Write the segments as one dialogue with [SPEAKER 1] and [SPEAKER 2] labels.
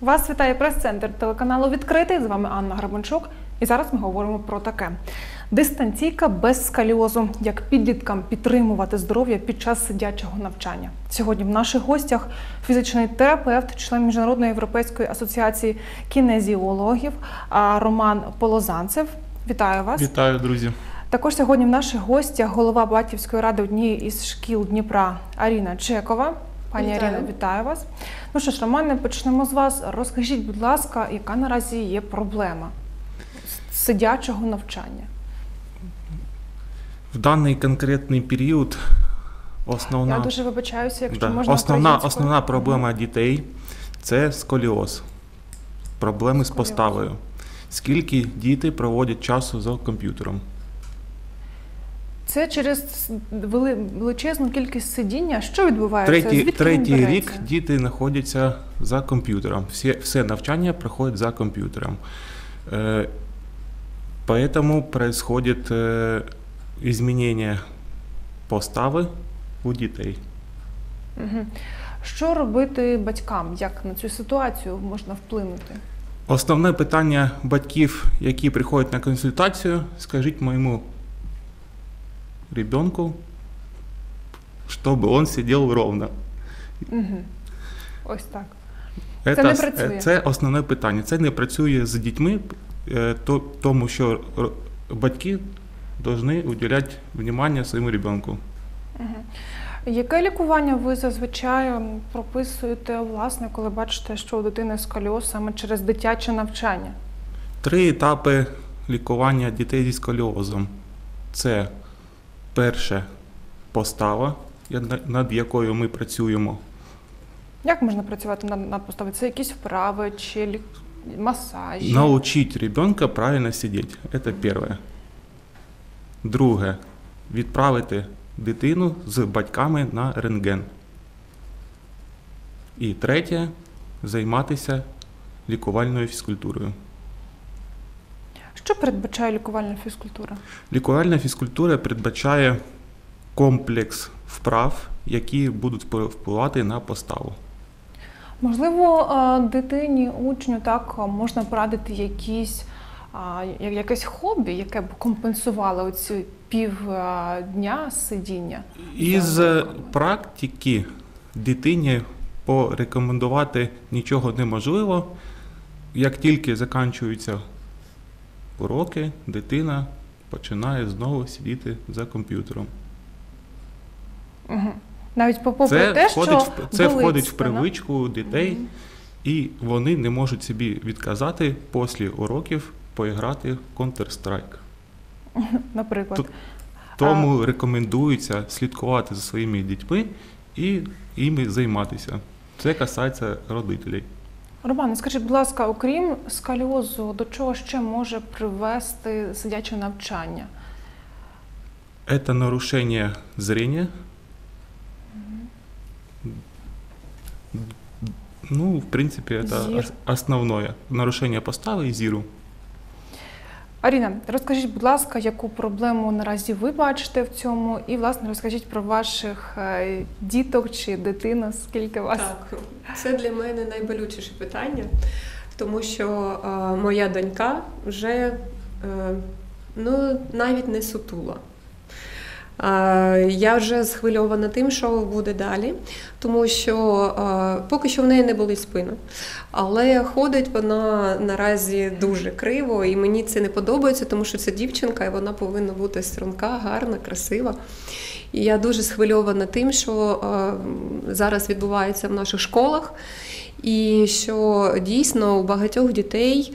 [SPEAKER 1] Вас вітає прес-центр телеканалу Відкритий. З вами Анна Грабанчук. І зараз ми говоримо про таке: дистанційка без скаліозу, як підліткам підтримувати здоров'я під час сидячого навчання. Сьогодні в наших гостях фізичний терапевт, член міжнародної європейської асоціації кінезіологів Роман Полозанцев. Вітаю вас.
[SPEAKER 2] Вітаю, друзі.
[SPEAKER 1] Також сьогодні в наших гостях голова Батьківської ради однієї із шкіл Дніпра Аріна Чекова. Пані
[SPEAKER 3] Вітаю.
[SPEAKER 1] Аріно, вітаю вас. Ну що ж, Романе, почнемо з вас. Розкажіть, будь ласка, яка наразі є проблема сидячого навчання?
[SPEAKER 2] В даний конкретний період основна,
[SPEAKER 1] Я дуже вибачаюся, якщо
[SPEAKER 2] да,
[SPEAKER 1] можна
[SPEAKER 2] основна, основна проблема дітей це сколіоз, проблеми з поставою. Скільки діти проводять часу за комп'ютером?
[SPEAKER 1] Це через величезну кількість сидіння. Що відбувається?
[SPEAKER 2] Третій,
[SPEAKER 1] Звідки
[SPEAKER 2] третій рік діти знаходяться за комп'ютером. Всі, все навчання проходить за комп'ютером. Е, поэтому происходит е, изменение постави у дітей.
[SPEAKER 1] Мгм. Що робити батькам? Як на цю ситуацію можна вплинути?
[SPEAKER 2] Основне питання батьків, які приходять на консультацію, скажіть моєму ребенку, щоб він сидів ровно.
[SPEAKER 1] Угу. Ось так.
[SPEAKER 2] Це,
[SPEAKER 1] не
[SPEAKER 2] с-
[SPEAKER 1] працює.
[SPEAKER 2] це основне питання. Це не працює з дітьми, е, то- тому що батьки повинні уділяти увагу своєму ребенку.
[SPEAKER 1] Яке лікування ви зазвичай прописуєте, власне, коли бачите, що у дитини сколіоз саме через дитяче навчання?
[SPEAKER 2] Три етапи лікування дітей зі сколіозом. Це перше постава, над якою ми працюємо.
[SPEAKER 1] Як можна працювати над, над поставою? Це якісь вправи чи масажі?
[SPEAKER 2] Научить ребенка правильно сидеть. Это первое. Друге. Відправити дитину з батьками на рентген. І третє займатися лікувальною фізкультурою.
[SPEAKER 1] Що передбачає лікувальна фізкультура?
[SPEAKER 2] Лікувальна фізкультура передбачає комплекс вправ, які будуть впливати на поставу.
[SPEAKER 1] Можливо, е, дитині, учню так е, можна порадити якісь, якесь хобі, яке б компенсувало оці півдня сидіння.
[SPEAKER 2] Із е, практики дитині порекомендувати нічого неможливо. Як тільки закінчуються уроки, дитина починає знову сидіти за комп'ютером.
[SPEAKER 1] Угу. Навіть по- попри
[SPEAKER 2] Це,
[SPEAKER 1] те,
[SPEAKER 2] входить,
[SPEAKER 1] що
[SPEAKER 2] в- це
[SPEAKER 1] болить
[SPEAKER 2] входить в привичку дітей,
[SPEAKER 1] Мгм.
[SPEAKER 2] і вони не можуть собі відказати після уроків поіграти в Counter-Strike.
[SPEAKER 1] Наприклад.
[SPEAKER 2] Тому рекомендується слідкувати за своїми дітьми і іми займатися. Це касається родителей.
[SPEAKER 1] Романе, скажіть, будь ласка, окрім скаліозу, до чого ще може привести сидяче навчання?
[SPEAKER 2] Это нарушение зрения. Ну, в принципе, это
[SPEAKER 1] Зир.
[SPEAKER 2] ос- основное. Нарушение поставы и зиру.
[SPEAKER 1] Аріна, розкажіть, будь ласка, яку проблему наразі ви бачите в цьому, і власне розкажіть про ваших е, діток чи дитину, скільки вас
[SPEAKER 3] Так, це для мене найболючіше питання, тому що е, моя донька вже е, ну, навіть не сутула. Я вже схвильована тим, що буде далі, тому що поки що в неї не болить спина. Але ходить вона наразі дуже криво, і мені це не подобається, тому що це дівчинка, і вона повинна бути струнка, гарна, красива. І я дуже схвильована тим, що зараз відбувається в наших школах, і що дійсно у багатьох дітей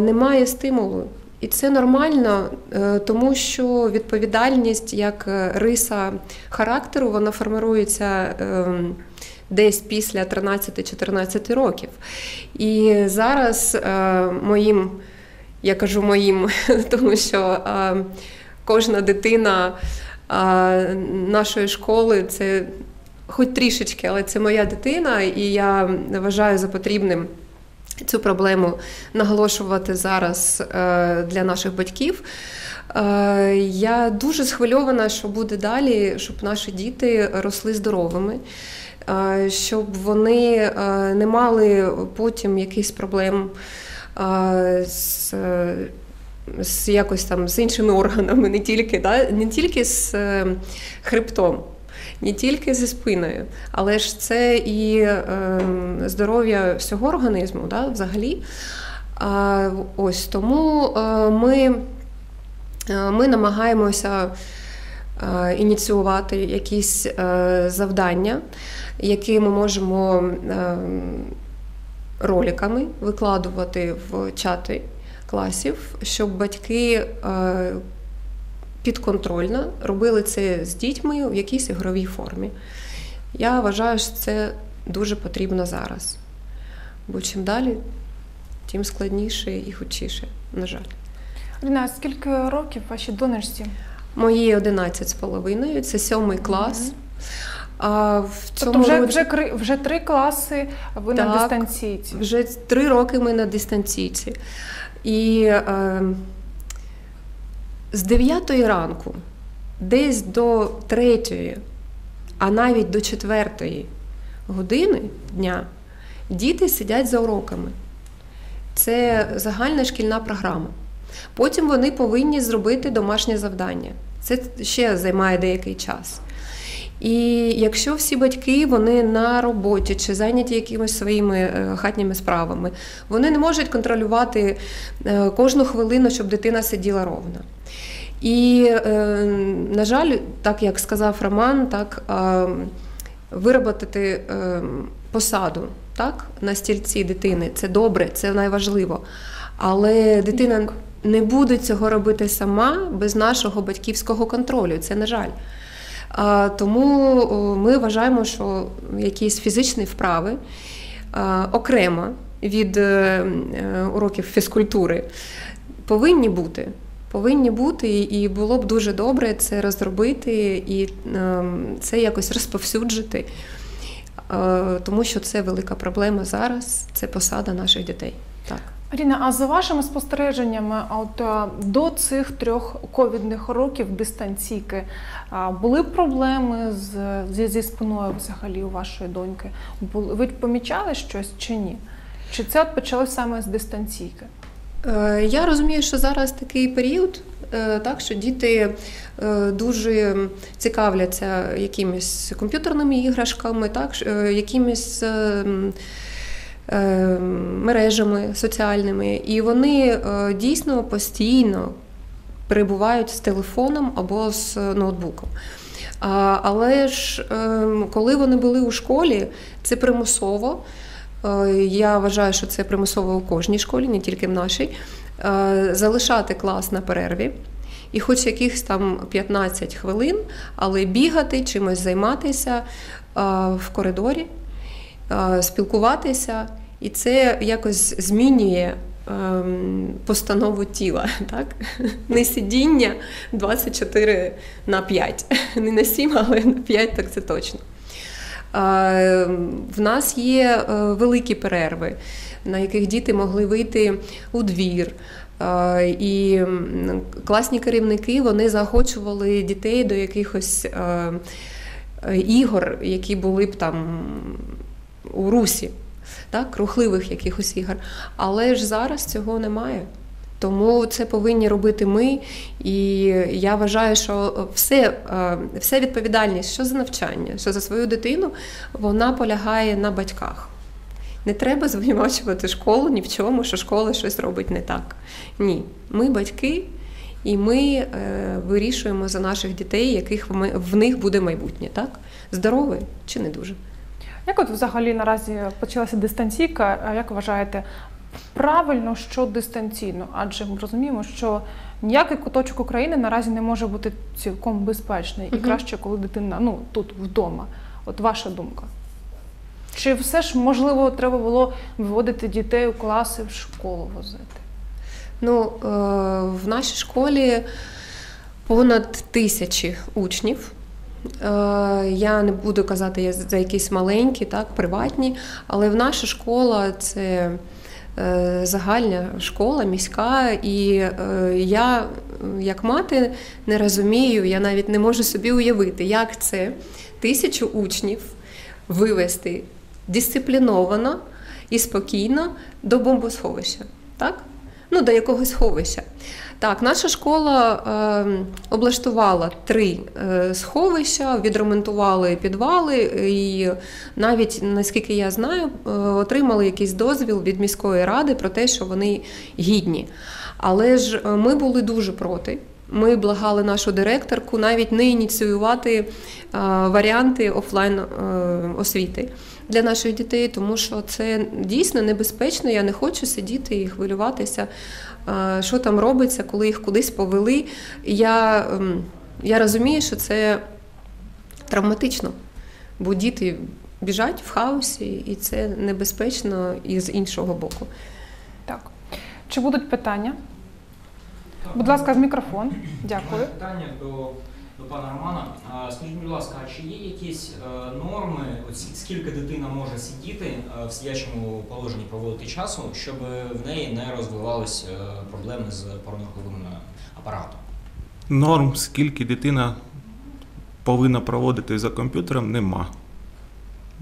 [SPEAKER 3] немає стимулу. І це нормально, е, тому що відповідальність як е, риса характеру вона формирується е, десь після 13-14 років. І зараз е, моїм, я кажу моїм, тому що кожна дитина нашої школи це хоч трішечки, але це моя дитина, і я вважаю за потрібним цю проблему наголошувати зараз е, для наших батьків. Е, Я дуже схвильована, що буде далі, щоб наші діти росли здоровими. е, щоб вони не мали потім якихось проблем з, з якось там з іншими органами, не тільки, да, не тільки з хребтом. Не тільки зі спиною, але ж це і е, здоров'я всього організму, да, взагалі. Ось тому е, ми, е, ми намагаємося е, ініціювати якісь завдання, які ми можемо роликами викладувати в чати класів, щоб батьки підконтрольно робили це з дітьми в якійсь ігровій формі. Я вважаю, що це дуже потрібно зараз. Бо чим далі, тим складніше і худшіше, на жаль.
[SPEAKER 1] Аліна, а скільки років вашій донечці?
[SPEAKER 3] Мої 11 з половиною, це сьомий клас. А в цьому
[SPEAKER 1] Тобто вже,
[SPEAKER 3] році-
[SPEAKER 1] вже, вже три класи ви на дистанційці.
[SPEAKER 3] Вже три роки ми на дистанційці. І е, з 9 ранку, десь до 3, а навіть до 4 години дня діти сидять за уроками. Це загальна шкільна програма. Потім вони повинні зробити домашнє завдання. Це ще займає деякий час. І якщо всі батьки вони на роботі чи зайняті якимись своїми е, хатніми справами, вони не можуть контролювати е, кожну хвилину, щоб дитина сиділа ровно. І, е, на жаль, так як сказав Роман, так, вироботити е, посаду так, на стільці дитини це добре, це найважливо. Але дитина не буде цього робити сама без нашого батьківського контролю. Це на жаль. Тому ми вважаємо, що якісь фізичні вправи окремо від е, уроків фізкультури повинні бути. Повинні бути, і було б дуже добре це розробити і е, це якось розповсюджити, Е, тому що це велика проблема зараз. Це посада наших дітей. Так.
[SPEAKER 1] Аліна, а за вашими спостереженнями, от е, до цих трьох ковідних років дистанційки були проблеми з, зі, зі спиною взагалі у вашої доньки? Були, ви помічали щось чи ні? Чи це от почалось саме з дистанційки?
[SPEAKER 3] Е, Я розумію, що зараз такий період, е, так що діти е, дуже цікавляться якимись комп'ютерними іграшками, так, якимись мережами соціальними, і вони дійсно постійно перебувають з телефоном або з ноутбуком. Але ж ем, коли вони були у школі, це примусово. Е, Я вважаю, що це примусово у кожній школі, не тільки в нашій. е, Залишати клас на перерві. І хоч якихось там 15 хвилин, але бігати, чимось займатися е, в коридорі, спілкуватися, і це якось змінює ем, постанову тіла, так? Не сидіння 24 на 5. Не на 7, але на 5, так це точно. Е, В нас є е, великі перерви, на яких діти могли вийти у двір. І класні керівники вони заохочували дітей до якихось е, е, ігор, які були б там у русі, так, рухливих якихось ігор. Але ж зараз цього немає. Тому це повинні робити ми. І я вважаю, що все, е, вся відповідальність, що за навчання, що за свою дитину, вона полягає на батьках. Не треба звинувачувати школу ні в чому, що школа щось робить не так. Ні, ми батьки, і ми е, вирішуємо за наших дітей, яких в них буде майбутнє, так? Здорове чи не дуже.
[SPEAKER 1] Як от взагалі наразі почалася дистанційка? Як вважаєте, правильно, що дистанційно? Адже ми розуміємо, що ніякий куточок України наразі не може бути цілком безпечний. І краще, коли дитина ну, тут вдома. От ваша думка. Чи все ж можливо треба було виводити дітей у класи в школу возити?
[SPEAKER 3] Ну, е, в нашій школі понад тисячі учнів. Е, Я не буду казати я за якісь маленькі, так, приватні, але в наша школа це загальна школа, міська, і е, я, е, як мати, не розумію, я навіть не можу собі уявити, як це тисячу учнів вивести дисципліновано і спокійно до бомбосховища. Так? Ну, до якогось сховища. Так, наша школа е, облаштувала три е, сховища, відремонтували підвали, і навіть, наскільки я знаю, е, отримали якийсь дозвіл від міської ради про те, що вони гідні. Але ж е, ми були дуже проти. Ми благали нашу директорку навіть не ініціювати е, варіанти офлайн е, освіти для наших дітей, тому що це дійсно небезпечно. Я не хочу сидіти і хвилюватися, е, що там робиться, коли їх кудись повели. Я, ем, я розумію, що це травматично, бо діти біжать в хаосі, і це небезпечно і з іншого боку.
[SPEAKER 1] Так. Чи будуть питання? Будь ласка, в мікрофон. Дякую.
[SPEAKER 4] Питання до, до пана Романа. Скажіть, будь ласка, а чи є якісь е, норми, скільки дитина може сидіти е, в сидячому положенні проводити часу, щоб в неї не розвивались е, проблеми з порноруховим е, апаратом?
[SPEAKER 2] Норм, скільки дитина повинна проводити за комп'ютером, нема.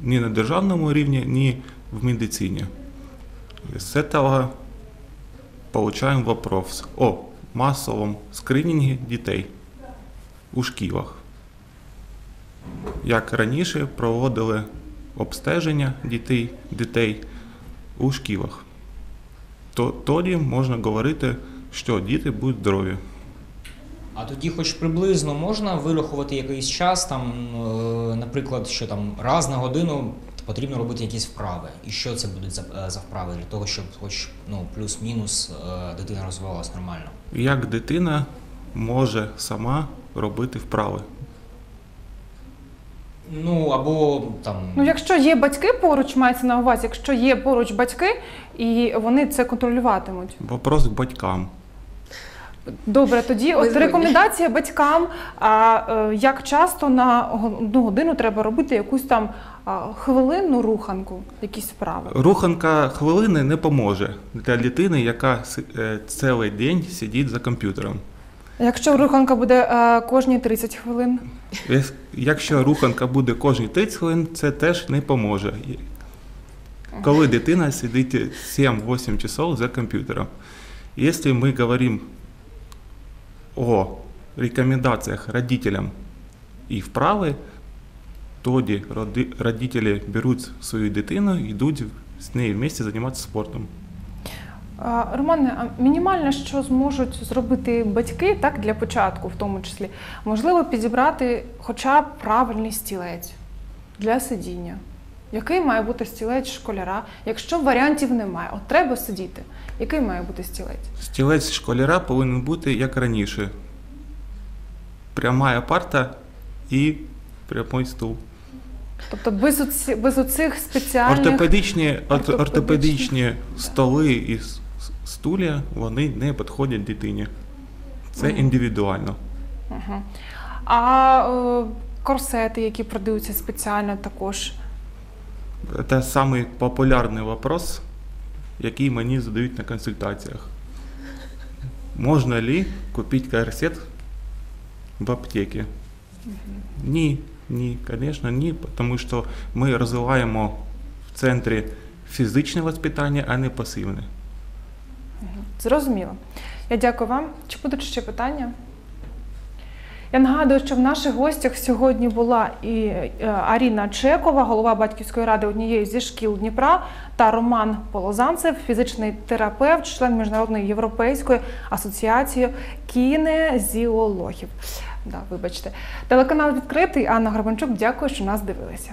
[SPEAKER 2] Ні на державному рівні, ні в медицині. З этого получаем вопрос о массовом скринінгі дітей у шкілах. Як раніше проводили обстеження дітей, дітей у шкілах. То, тоді можна говорити, що діти будуть здорові.
[SPEAKER 4] А тоді, хоч приблизно можна вирахувати якийсь час, там, е, наприклад, що там раз на годину потрібно робити якісь вправи. І що це будуть за, е, за вправи для того, щоб хоч ну, плюс-мінус е, дитина розвивалась нормально.
[SPEAKER 2] як дитина може сама робити вправи.
[SPEAKER 4] Ну або там
[SPEAKER 1] Ну, якщо є батьки поруч, мається на увазі, якщо є поруч батьки, і вони це контролюватимуть.
[SPEAKER 2] Вопрос к батькам.
[SPEAKER 1] Добре, тоді от рекомендація батькам, а, е, як часто на одну годину треба робити якусь там а, хвилинну руханку, якісь вправи.
[SPEAKER 2] Руханка хвилини не поможе для дитини, яка си- е, цілий день сидить за комп'ютером.
[SPEAKER 1] Якщо руханка буде е, кожні 30 хвилин,
[SPEAKER 2] Якщо руханка буде кожні 30 хвилин, це теж не поможе. Коли дитина сидить 7-8 часов за комп'ютером. Якщо ми говоримо о рекомендаціях родителям і вправи, тоді роди- родителі беруть свою дитину і йдуть з нею вместе займатися спортом.
[SPEAKER 1] Романе, а мінімальне, що зможуть зробити батьки, так для початку, в тому числі, можливо, підібрати хоча б правильний стілець для сидіння. Який має бути стілець школяра, якщо варіантів немає? От треба сидіти. Який має бути стілець?
[SPEAKER 2] Стілець школяра повинен бути як раніше. Пряма парта і прямий стул.
[SPEAKER 1] Тобто без, оці, без оцих спеціальних
[SPEAKER 2] Ортопедичні,
[SPEAKER 1] ортопедичні.
[SPEAKER 2] ортопедичні столи і с- с- вони не підходять дитині. Це
[SPEAKER 1] Мгм.
[SPEAKER 2] індивідуально.
[SPEAKER 1] Мгм. А е, корсети, які продаються спеціально, також.
[SPEAKER 2] Це самий популярний вопрос, який мені задають на консультаціях. Можна ли купити корсет в аптеці? Ні, ні, звісно, ні, тому що ми розвиваємо в центрі фізичне воспитання, а не пасивне.
[SPEAKER 1] Зрозуміло. Я дякую вам. Чи будуть ще питання? Я нагадую, що в наших гостях сьогодні була і е, Аріна Чекова, голова батьківської ради однієї зі шкіл Дніпра, та Роман Полозанцев, фізичний терапевт, член Міжнародної європейської асоціації кінезіологів. Да, вибачте. Телеканал відкритий. Анна Горбанчук, дякую, що нас дивилися.